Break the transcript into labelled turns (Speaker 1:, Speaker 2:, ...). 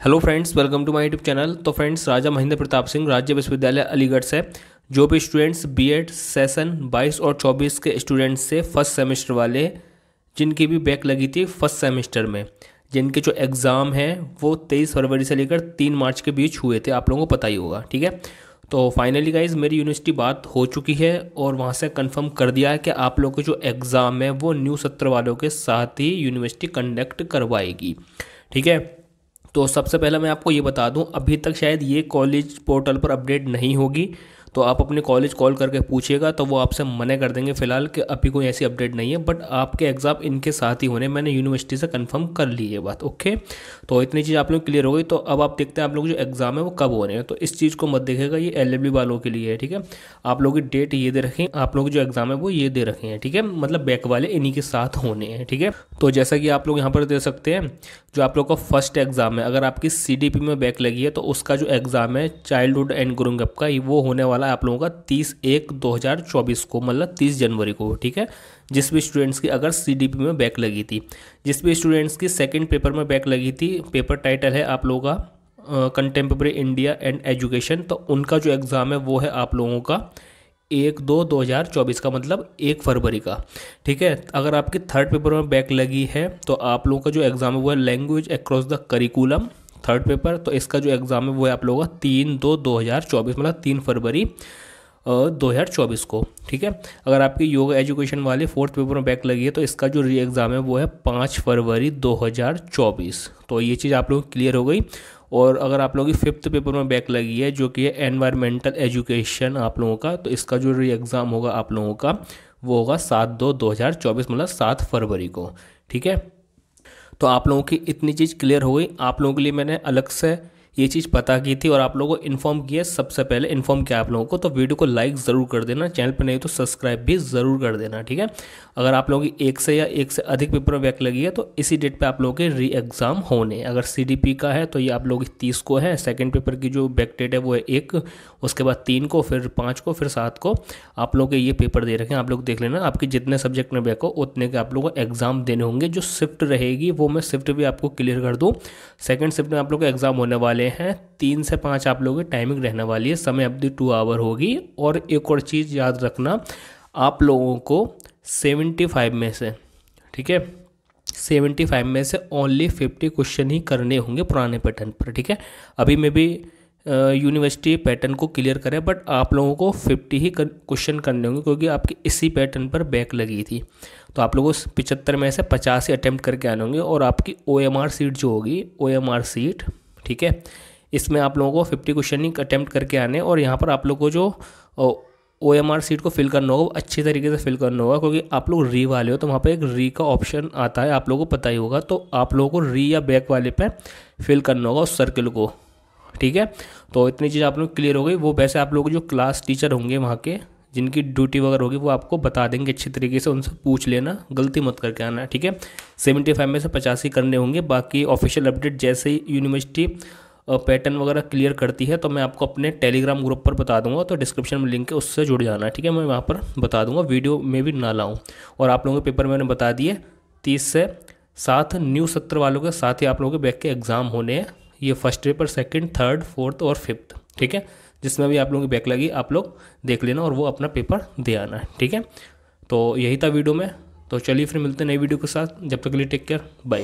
Speaker 1: Hello friends welcome to my YouTube channel तो friends Raja Mahendra Pratap Singh, राज्य विश्वविद्यालय अलीगढ़ से, जो भी स्टूडेंट्स बीएड सेशन 22 और 24 के स्टूडेंट्स से फ़र्स्ट सेमेस्टर वाले, जिनकी भी बैक लगी थी फ़र्स्ट सेमेस्टर में, जिनके जो एग्ज़ाम हैं, वो 23 फरवरी से लेकर 3 मार्च के बीच हुए थे, आप लोगों को पता ही होगा, ठीक है? तो फाइनली गाइज़ मेरी यूनिवर्सिटी बात हो चुकी है और वहाँ से कंफर्म कर दिया है कि आप लोग के जो एग्ज़ाम है, वो न्यू सत्र वालों के साथ ही यूनिवर्सिटी कंडक्ट करवाएगी, ठीक है? तो सबसे पहले मैं आपको ये बता दूँ, अभी तक शायद ये कॉलेज पोर्टल पर अपडेट नहीं होगी। तो आप अपने कॉलेज कॉल करके पूछिएगा तो वो आपसे मना कर देंगे फ़िलहाल कि अभी कोई ऐसी अपडेट नहीं है बट आपके एग्ज़ाम इनके साथ ही होने मैंने यूनिवर्सिटी से कंफर्म कर ली ये बात ओके तो इतनी चीज़ आप लोग क्लियर हो गई। तो अब आप देखते हैं आप लोग जो एग्ज़ाम है वो कब हो रहे हैं। तो इस चीज़ को मत देखेगा ये एल वालों के लिए है, ठीक है? आप लोग की डेट ये दे रखें, आप लोग जो एग्ज़ाम है वो ये दे रखे हैं ठीक है? मतलब बैक वाले इन्हीं के साथ होने हैं, ठीक है? तो जैसा कि आप लोग यहाँ पर दे सकते हैं, जो आप लोग का फ़र्स्ट एग्ज़ाम है, अगर आपकी सीडीपी में बैक लगी है तो उसका जो एग्ज़ाम है चाइल्डहुड एंड ग्रोइंग अप का वो होने वाला है आप लोगों का तीस एक दो हज़ार चौबीस को मतलब तीस जनवरी को, ठीक है? जिस भी स्टूडेंट्स की अगर सीडीपी में बैक लगी थी, जिस भी स्टूडेंट्स की सेकेंड पेपर में बैक लगी थी पेपर टाइटल है आप लोगों का कंटेम्प्रेरी इंडिया एंड एजुकेशन तो उनका जो एग्ज़ाम है वो है आप लोगों का एक दो दो हज़ार चौबीस का मतलब एक फरवरी का, ठीक है? अगर आपकी थर्ड पेपर में बैक लगी है तो आप लोगों का जो एग्ज़ाम है वो है language across the curriculum third paper तो इसका जो एग्ज़ाम है वो है आप लोगों का तीन दो दो हज़ार चौबीस मतलब तीन फरवरी दो हज़ार चौबीस को, ठीक है? अगर आपकी योगा एजुकेशन वाले फोर्थ पेपर में बैक लगी है तो इसका जो री एग्ज़ाम है वो है पाँच फरवरी दो हज़ार चौबीस। तो ये चीज़ आप लोगों की क्लियर हो गई। और अगर आप लोगों की फिफ्थ पेपर में बैक लगी है, जो कि है एनवायरमेंटल एजुकेशन आप लोगों का तो इसका जो री एग्ज़ाम होगा आप लोगों का, वो होगा सात दो दो हज़ार चौबीस मतलब सात फरवरी को, ठीक है? तो आप लोगों की इतनी चीज़ क्लियर हो गई। आप लोगों के लिए मैंने अलग से ये चीज़ पता की थी और आप लोगों को इन्फॉर्म किया सबसे पहले इन्फॉर्म किया आप लोगों को तो वीडियो को लाइक ज़रूर कर देना चैनल पर नहीं तो सब्सक्राइब भी ज़रूर कर देना, ठीक है? अगर आप लोगों की एक से या एक से अधिक पेपर बैक लगी है तो इसी डेट पे आप लोगों के री एग्ज़ाम होने अगर सीडीपी का है तो ये आप लोगों की तीस को है सेकेंड पेपर की जो बैक डेट है वो है एक, उसके बाद तीन को, फिर पाँच को, फिर सात को, आप लोग के ये पेपर दे रखे आप लोग देख लेना। आपके जितने सब्जेक्ट में बैक हो, उतने के आप लोगों को एग्ज़ाम देने होंगे। जो शिफ्ट रहेगी, वो मैं शिफ्ट भी आपको क्लियर कर दूँ। सेकेंड शिफ्ट में आप लोग के एग्ज़ाम होने वाले हैं तीन से पाँच आप लोगों की टाइमिंग रहने वाली है समय अवधि टू आवर होगी। और एक और चीज़ याद रखना आप लोगों को सेवेंटी फाइव में से ठीक है? सेवेंटी फाइव में से ओनली फिफ्टी क्वेश्चन ही करने होंगे पुराने पैटर्न पर ठीक है? अभी मैं भी यूनिवर्सिटी पैटर्न को क्लियर करें बट आप लोगों को फिफ्टी ही क्वेश्चन कर, करने होंगे क्योंकि आपकी इसी पैटर्न पर बैक लगी थी। तो आप लोगों पिचहत्तर में से पचास ही अटैम्प्ट करके आने होंगे और आपकी ओ सीट जो होगी ओ सीट ठीक है? इसमें आप लोगों को फिफ्टी क्वेश्चन ही अटैम्प्ट करके आने और यहाँ पर आप लोगों को जो ओ एम आर सीट को फिल करना होगा अच्छी तरीके से फिल करना होगा क्योंकि आप लोग री वाले हो तो वहाँ पे एक री का ऑप्शन आता है, आप लोगों को पता ही होगा तो आप लोगों को री या बैक वाले पे फिल करना होगा उस सर्किल को, ठीक है? तो इतनी चीज़ आप लोग क्लियर हो गई, वो वैसे आप लोग जो क्लास टीचर होंगे वहाँ के जिनकी ड्यूटी वगैरह होगी वो आपको बता देंगे अच्छी तरीके से, उनसे पूछ लेना, गलती मत करके आना, ठीक है? सेवेंटी फाइव में से पचासी करने होंगे, बाकी ऑफिशियल अपडेट जैसे ही यूनिवर्सिटी पैटर्न वगैरह क्लियर करती है तो मैं आपको अपने टेलीग्राम ग्रुप पर बता दूँगा तो डिस्क्रिप्शन में लिंक है, उससे जुड़ जाना, ठीक है? मैं वहाँ पर बता दूँगा वीडियो में भी ना लाऊँ। और आप लोगों के पेपर मैंने बता दिए, तीस से सात न्यू सत्र वालों के, साथ ही आप लोगों के बैक के एग्ज़ाम होने हैं, ये first paper second third fourth और फिफ्थ ठीक है? जिसमें भी आप लोगों की बैक लगी आप लोग देख लेना और वो अपना पेपर दे आना ठीक है? तो यही था वीडियो में। तो चलिए फिर मिलते हैं नई वीडियो के साथ। जब तक के लिए टेक केयर बाय